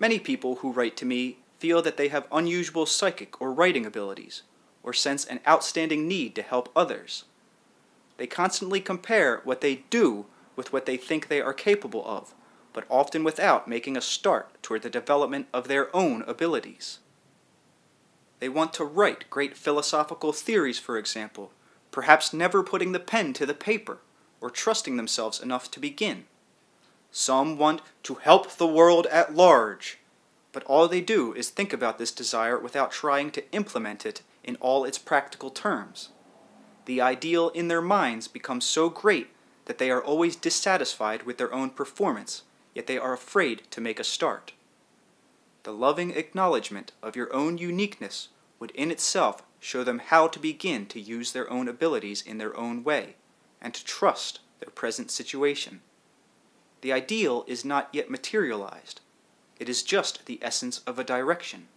Many people who write to me feel that they have unusual psychic or writing abilities, or sense an outstanding need to help others. They constantly compare what they do with what they think they are capable of, but often without making a start toward the development of their own abilities. They want to write great philosophical theories, for example, perhaps never putting the pen to the paper or trusting themselves enough to begin. Some want to help the world at large, but all they do is think about this desire without trying to implement it in all its practical terms. The ideal in their minds becomes so great that they are always dissatisfied with their own performance, yet they are afraid to make a start. The loving acknowledgement of your own uniqueness would in itself show them how to begin to use their own abilities in their own way, and to trust their present situation. The ideal is not yet materialized. It is just the essence of a direction.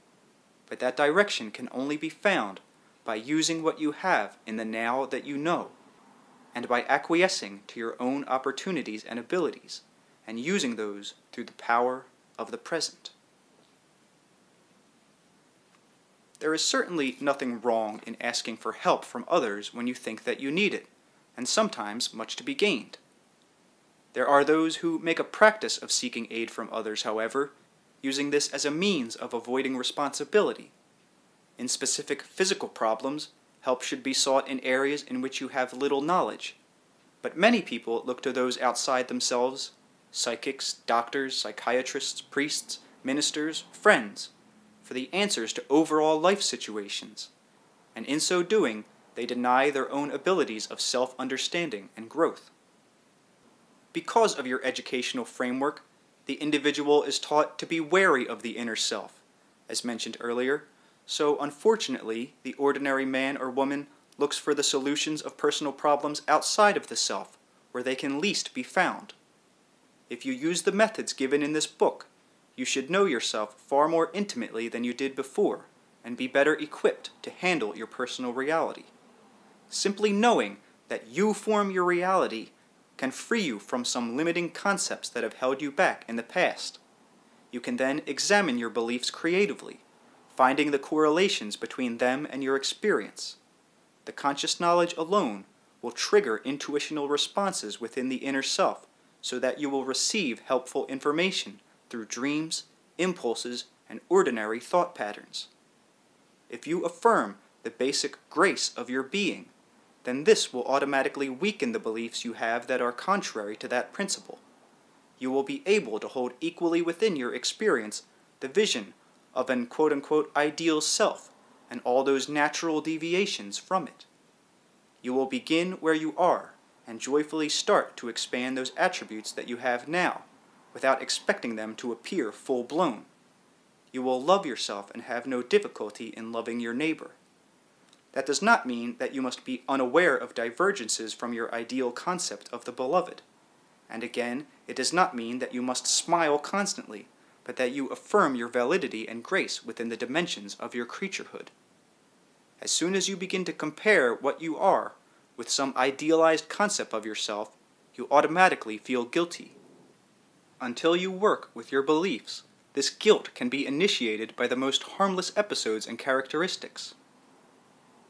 But that direction can only be found by using what you have in the now that you know, and by acquiescing to your own opportunities and abilities, and using those through the power of the present. There is certainly nothing wrong in asking for help from others when you think that you need it, and sometimes much to be gained. There are those who make a practice of seeking aid from others, however, using this as a means of avoiding responsibility. In specific physical problems, help should be sought in areas in which you have little knowledge. But many people look to those outside themselves psychics, doctors, psychiatrists, priests, ministers, friends for the answers to overall life situations. And in so doing, they deny their own abilities of self understanding and growth. Because of your educational framework, the individual is taught to be wary of the inner self, as mentioned earlier, so unfortunately, the ordinary man or woman looks for the solutions of personal problems outside of the self, where they can least be found. If you use the methods given in this book, you should know yourself far more intimately than you did before, and be better equipped to handle your personal reality. Simply knowing that you form your reality can free you from some limiting concepts that have held you back in the past. You can then examine your beliefs creatively, finding the correlations between them and your experience. The conscious knowledge alone will trigger intuitional responses within the inner self so that you will receive helpful information through dreams, impulses, and ordinary thought patterns. If you affirm the basic grace of your being, then this will automatically weaken the beliefs you have that are contrary to that principle. You will be able to hold equally within your experience the vision of an quote unquote ideal self and all those natural deviations from it. You will begin where you are and joyfully start to expand those attributes that you have now without expecting them to appear full blown. You will love yourself and have no difficulty in loving your neighbor. That does not mean that you must be unaware of divergences from your ideal concept of the beloved. And again, it does not mean that you must smile constantly, but that you affirm your validity and grace within the dimensions of your creaturehood. As soon as you begin to compare what you are with some idealized concept of yourself, you automatically feel guilty. Until you work with your beliefs, this guilt can be initiated by the most harmless episodes and characteristics.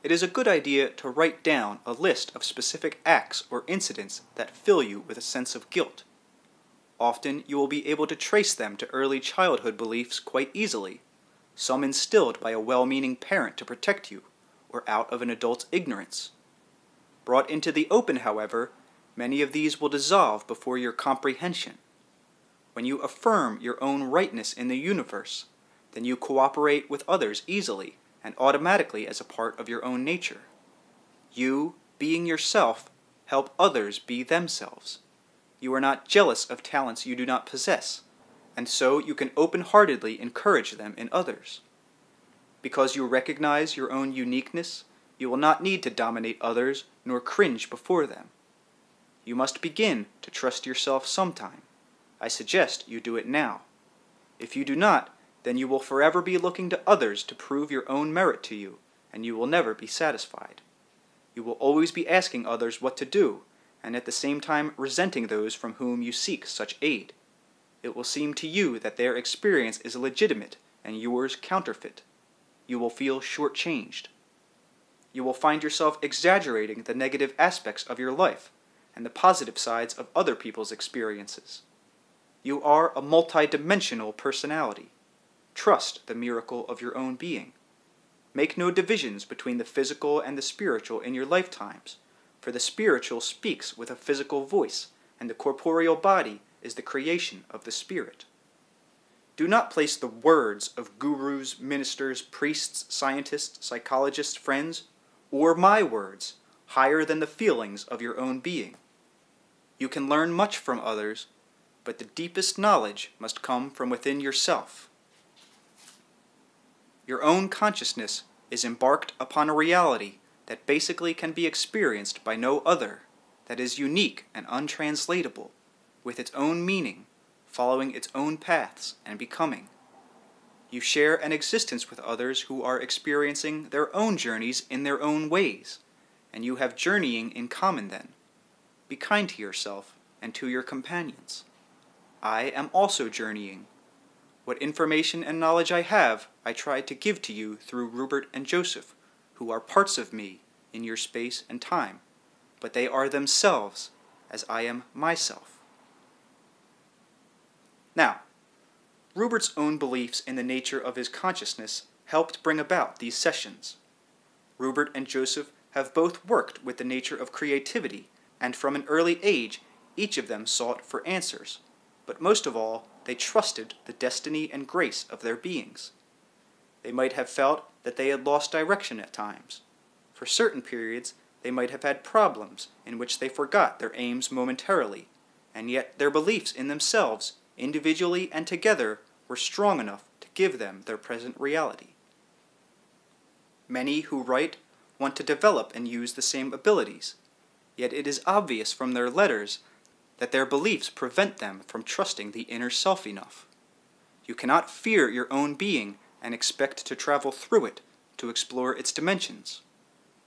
It is a good idea to write down a list of specific acts or incidents that fill you with a sense of guilt. Often you will be able to trace them to early childhood beliefs quite easily, some instilled by a well meaning parent to protect you, or out of an adult's ignorance. Brought into the open, however, many of these will dissolve before your comprehension. When you affirm your own rightness in the universe, then you cooperate with others easily and automatically as a part of your own nature. You, being yourself, help others be themselves. You are not jealous of talents you do not possess, and so you can open heartedly encourage them in others. Because you recognize your own uniqueness, you will not need to dominate others nor cringe before them. You must begin to trust yourself sometime. I suggest you do it now. If you do not, then you will forever be looking to others to prove your own merit to you, and you will never be satisfied. You will always be asking others what to do, and at the same time resenting those from whom you seek such aid. it will seem to you that their experience is legitimate and yours counterfeit. You will feel shortchanged. You will find yourself exaggerating the negative aspects of your life and the positive sides of other people's experiences. You are a multidimensional personality. Trust the miracle of your own being. Make no divisions between the physical and the spiritual in your lifetimes, for the spiritual speaks with a physical voice, and the corporeal body is the creation of the spirit. Do not place the words of gurus, ministers, priests, scientists, psychologists, friends, or my words higher than the feelings of your own being. You can learn much from others, but the deepest knowledge must come from within yourself. Your own consciousness is embarked upon a reality that basically can be experienced by no other, that is unique and untranslatable, with its own meaning, following its own paths and becoming. You share an existence with others who are experiencing their own journeys in their own ways, and you have journeying in common then. Be kind to yourself and to your companions. I am also journeying. What information and knowledge I have, I try to give to you through Ruburt and Joseph, who are parts of me in your space and time, but they are themselves as I am myself. Now, Ruburt's own beliefs in the nature of his consciousness helped bring about these sessions. Ruburt and Joseph have both worked with the nature of creativity, and from an early age, each of them sought for answers. But most of all, they trusted the destiny and grace of their beings. They might have felt that they had lost direction at times. For certain periods, they might have had problems in which they forgot their aims momentarily, and yet their beliefs in themselves individually and together, were strong enough to give them their present reality. Many who write want to develop and use the same abilities, yet it is obvious from their letters that their beliefs prevent them from trusting the inner self enough. You cannot fear your own being and expect to travel through it to explore its dimensions.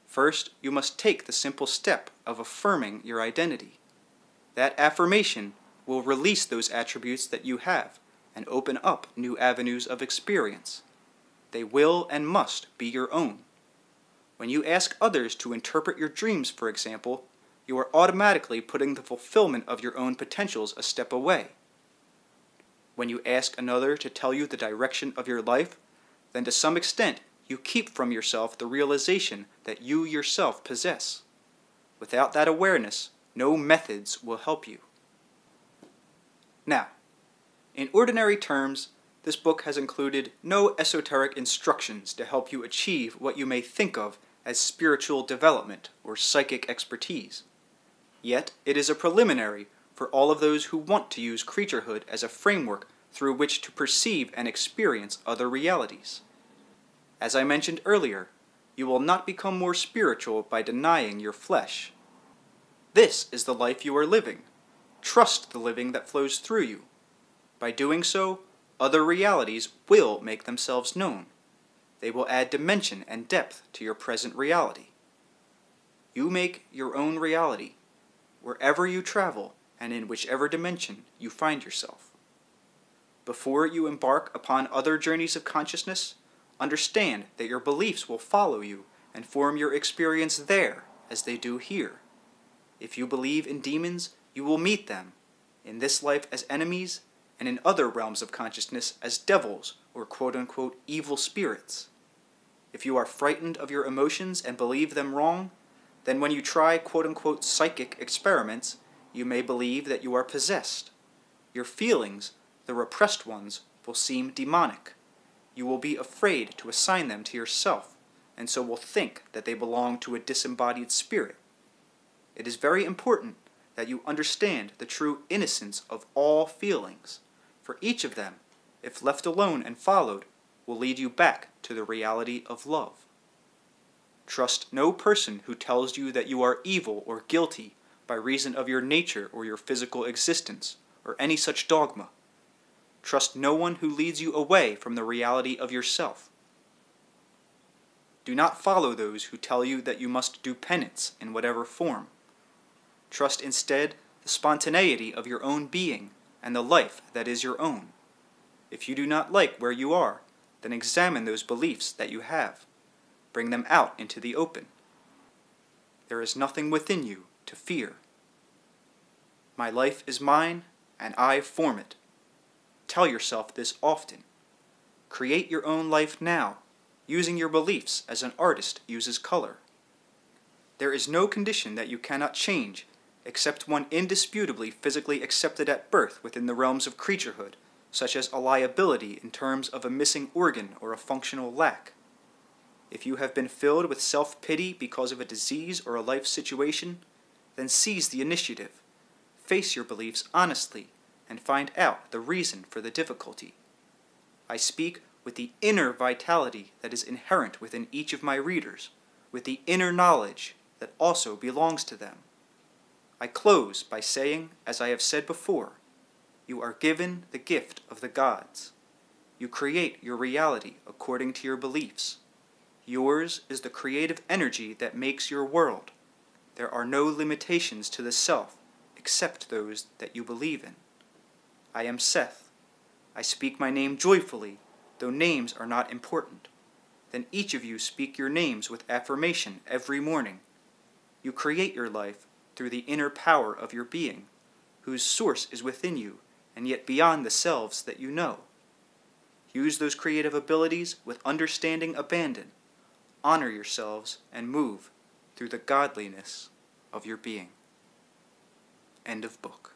First, you must take the simple step of affirming your identity. That affirmation will release those attributes that you have and open up new avenues of experience. They will and must be your own. When you ask others to interpret your dreams, for example, you are automatically putting the fulfillment of your own potentials a step away. When you ask another to tell you the direction of your life, then to some extent you keep from yourself the realization that you yourself possess. Without that awareness, no methods will help you. Now, in ordinary terms, this book has included no esoteric instructions to help you achieve what you may think of as spiritual development or psychic expertise. Yet, it is a preliminary for all of those who want to use creaturehood as a framework through which to perceive and experience other realities. As I mentioned earlier, you will not become more spiritual by denying your flesh. This is the life you are living Trust the living that flows through you. By doing so, other realities will make themselves known. They will add dimension and depth to your present reality. You make your own reality, wherever you travel and in whichever dimension you find yourself. Before you embark upon other journeys of consciousness, understand that your beliefs will follow you and form your experience there as they do here. If you believe in demons, you will meet them, in this life as enemies, and in other realms of consciousness as devils or quote unquote evil spirits. If you are frightened of your emotions and believe them wrong, then when you try quote unquote psychic experiments, you may believe that you are possessed. Your feelings, the repressed ones, will seem demonic. You will be afraid to assign them to yourself, and so will think that they belong to a disembodied spirit. It is very important that you understand the true innocence of all feelings, for each of them, if left alone and followed, will lead you back to the reality of love. Trust no person who tells you that you are evil or guilty by reason of your nature or your physical existence, or any such dogma. Trust no one who leads you away from the reality of yourself. Do not follow those who tell you that you must do penance in whatever form Trust instead the spontaneity of your own being, and the life that is your own. If you do not like where you are, then examine those beliefs that you have. Bring them out into the open. There is nothing within you to fear. My life is mine, and I form it. Tell yourself this often. Create your own life now, using your beliefs as an artist uses color. There is no condition that you cannot change except one indisputably physically accepted at birth within the realms of creaturehood, such as a liability in terms of a missing organ or a functional lack. If you have been filled with self pity because of a disease or a life situation, then seize the initiative. Face your beliefs honestly and find out the reason for the difficulty. I speak with the inner vitality that is inherent within each of my readers, with the inner knowledge that also belongs to them. I close by saying, as I have said before, you are given the gift of the gods. You create your reality according to your beliefs. Yours is the creative energy that makes your world. There are no limitations to the self except those that you believe in. I am Seth. I speak my name joyfully, though names are not important. Then each of you speak your names with affirmation every morning. You create your life through the inner power of your being, whose source is within you and yet beyond the selves that you know. Use those creative abilities with understanding abandon. Honor yourselves and move through the godliness of your being. End of book.